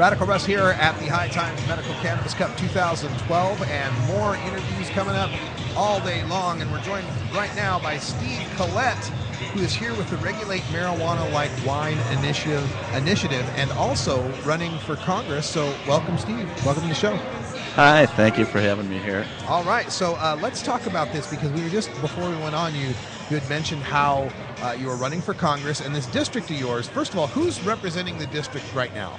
Radical Russ here at the High Times Medical Cannabis Cup 2012, and more interviews coming up all day long. And we're joined right now by Steve Collett, who is here with the Regulate Marijuana Like Wine initiative, initiative, and also running for Congress. So, welcome, Steve. Welcome to the show. Hi, thank you for having me here. All right, so uh, let's talk about this because we were just before we went on. You you had mentioned how uh, you are running for Congress and this district of yours. First of all, who's representing the district right now?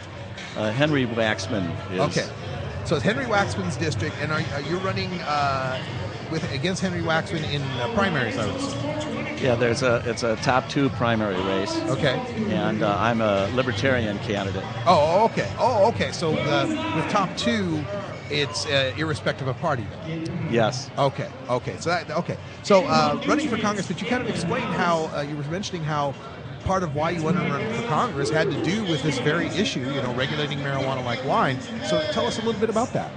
Uh, Henry Waxman is. Okay, so it's Henry Waxman's district, and are, are you running uh, with against Henry Waxman in uh, primaries? I would assume. Yeah, there's a it's a top two primary race, Okay. and uh, I'm a libertarian candidate. Oh, okay. Oh, okay. So the, with top two, it's uh, irrespective of party. Then. Yes. Okay. Okay. So that okay. So uh, running for Congress, but you kind of explained how uh, you were mentioning how part of why you wanted to run for Congress had to do with this very issue, you know, regulating marijuana like wine. So tell us a little bit about that.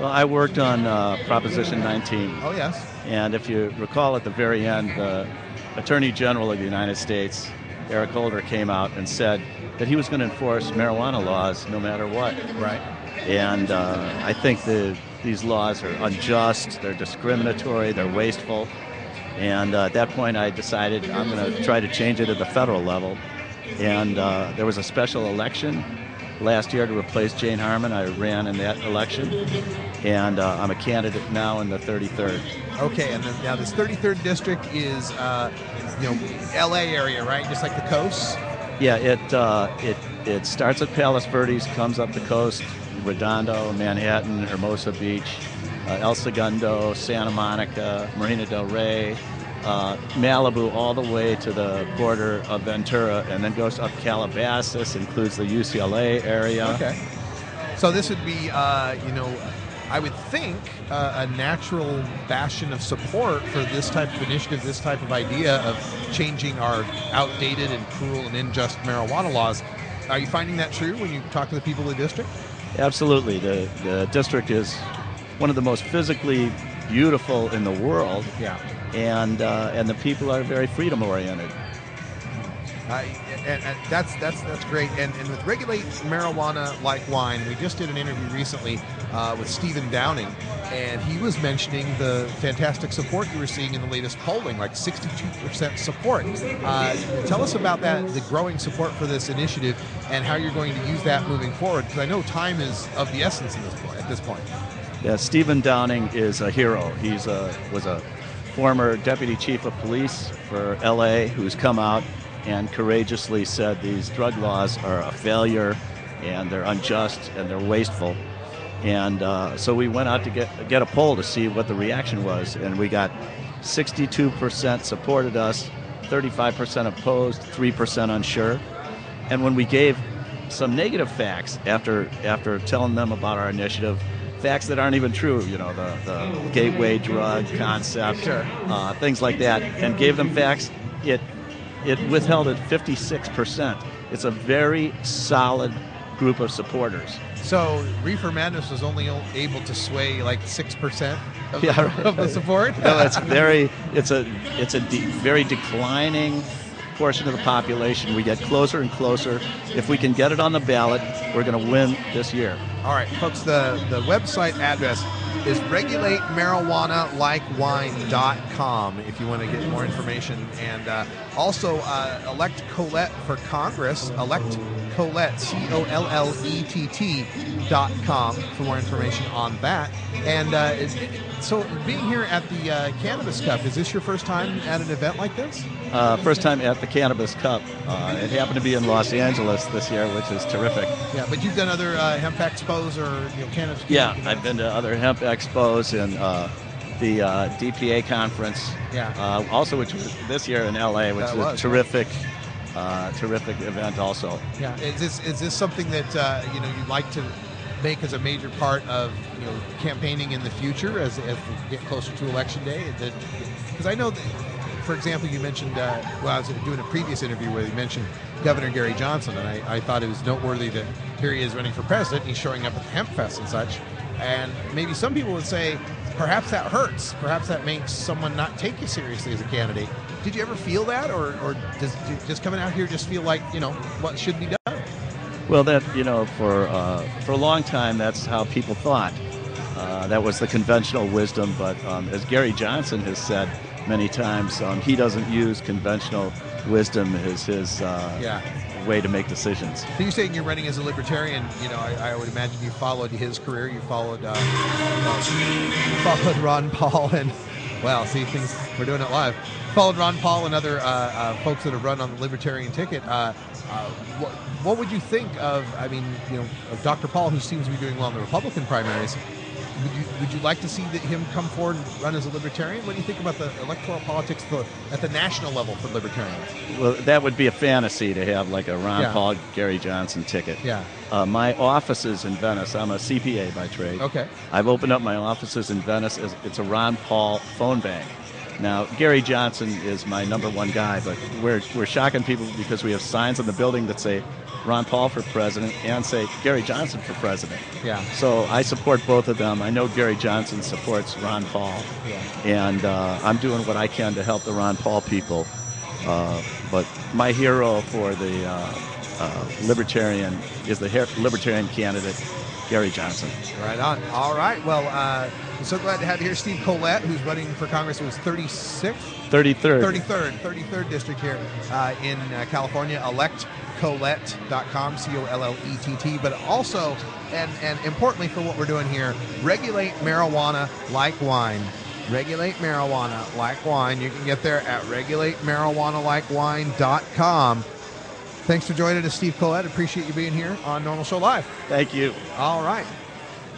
Well, I worked on uh, Proposition 19, Oh yes. and if you recall, at the very end, the Attorney General of the United States, Eric Holder, came out and said that he was going to enforce marijuana laws no matter what. Right. And uh, I think the, these laws are unjust, they're discriminatory, they're wasteful. And uh, at that point, I decided I'm going to try to change it at the federal level. And uh, there was a special election last year to replace Jane Harman. I ran in that election, and uh, I'm a candidate now in the 33rd. Okay. And then, now this 33rd district is, uh, you know, L.A. area, right? Just like the coast. Yeah, it uh, it it starts at Palos Verdes, comes up the coast, Redondo, Manhattan, Hermosa Beach, uh, El Segundo, Santa Monica, Marina Del Rey, uh, Malibu, all the way to the border of Ventura, and then goes up Calabasas, includes the UCLA area. Okay. So this would be, uh, you know, I would think uh, a natural bastion of support for this type of initiative, this type of idea of changing our outdated and cruel and unjust marijuana laws. Are you finding that true when you talk to the people of the district? Absolutely, the the district is one of the most physically beautiful in the world, Yeah. and uh, and the people are very freedom oriented. Uh, and, and that's that's that's great. And, and with regulate marijuana like wine, we just did an interview recently uh, with Stephen Downing, and he was mentioning the fantastic support you were seeing in the latest polling, like 62% support. Uh, tell us about that, the growing support for this initiative, and how you're going to use that moving forward. Because I know time is of the essence this point, at this point. Yeah, Stephen Downing is a hero. He's a was a former deputy chief of police for LA who's come out and courageously said these drug laws are a failure and they're unjust and they're wasteful. And uh, so we went out to get get a poll to see what the reaction was, and we got 62% supported us, 35% opposed, 3% unsure. And when we gave some negative facts after after telling them about our initiative, facts that aren't even true, you know, the, the gateway drug concept, Sure. uh, things like that, and gave them facts, it it withheld at 56%. It's a very solid group of supporters. So Reefer Madness was only able to sway like six percent of, Yeah, the- right. of the support. No, it's very it's a it's a de- very declining portion of the population. We get closer and closer. If we can get it on the ballot, we're going to win this year. All right, folks, the, the website address is regulatemarijuanalikewine.com if you want to get more information. And uh, also, uh, elect Collett for Congress, elect Collett, C O L L E T T dot com for more information on that. And uh, is, so, being here at the uh, Cannabis Cup, is this your first time at an event like this? Uh, first time at the Cannabis Cup. Uh, it happened to be in Los Angeles this year, which is terrific. Yeah, but you've done other uh, hemp expos or you know, cannabis. Yeah, I've been to other hemp expos and uh, the uh, DPA conference. Yeah. Uh, also, which was this year in LA, which That is was, terrific, uh, terrific event. Also. Yeah. Is this is this something that uh, you know you'd like to make as a major part of you know campaigning in the future as, as we get closer to election day? Because I know that, for example, you mentioned uh, well, I was doing a previous interview where you mentioned Governor Gary Johnson, and I, I thought it was noteworthy that here he is running for president. He's showing up at the Hemp Fest and such, and maybe some people would say. Perhaps that hurts. Perhaps that makes someone not take you seriously as a candidate. Did you ever feel that, or, or does just coming out here just feel like you know what should be done? Well, that you know, for uh, for a long time, that's how people thought. Uh, that was the conventional wisdom. But um, as Gary Johnson has said many times, um, he doesn't use conventional wisdom as his uh, Yeah. way to make decisions. So you're saying you're running as a libertarian? You know, I, I would imagine you followed his career. You followed, uh, uh, followed Ron Paul and, well, see things. We're doing it live. Followed Ron Paul and other uh, uh, folks that have run on the libertarian ticket. Uh, uh, what, what would you think of? I mean, you know, of Dr. Paul, who seems to be doing well in the Republican primaries. Would you, would you like to see him come forward and run as a libertarian? What do you think about the electoral politics the, at the national level for libertarians? Well, that would be a fantasy to have like a Ron Yeah. Paul, Gary Johnson ticket. Yeah. Uh, my office is in Venice. I'm a CPA by trade. Okay. I've opened up my offices in Venice. As, it's a Ron Paul phone bank. Now, Gary Johnson is my number one guy, but we're, we're shocking people because we have signs on the building that say Ron Paul for president and say Gary Johnson for president. Yeah. So I support both of them. I know Gary Johnson supports Ron Paul, Yeah. and uh, I'm doing what I can to help the Ron Paul people. Uh, but my hero for the uh, uh, libertarian is the her- libertarian candidate, Gary Johnson. Right on. All right. Well, uh, I'm so glad to have you here, Steve Collett, who's running for Congress. It was 36th, 33rd. 33rd, 33rd district here uh, in uh, California. ElectCollett.com, C O L L E T T. But also, and and importantly for what we're doing here, regulate marijuana like wine. Regulate marijuana like wine. You can get there at regulatemarijuanalikewine.com. Thanks for joining us, Steve Collett. Appreciate you being here on NORML Show Live. Thank you. All right.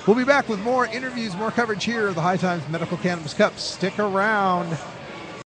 We'll be back with more interviews, more coverage here of the High Times Medical Cannabis Cup. Stick around.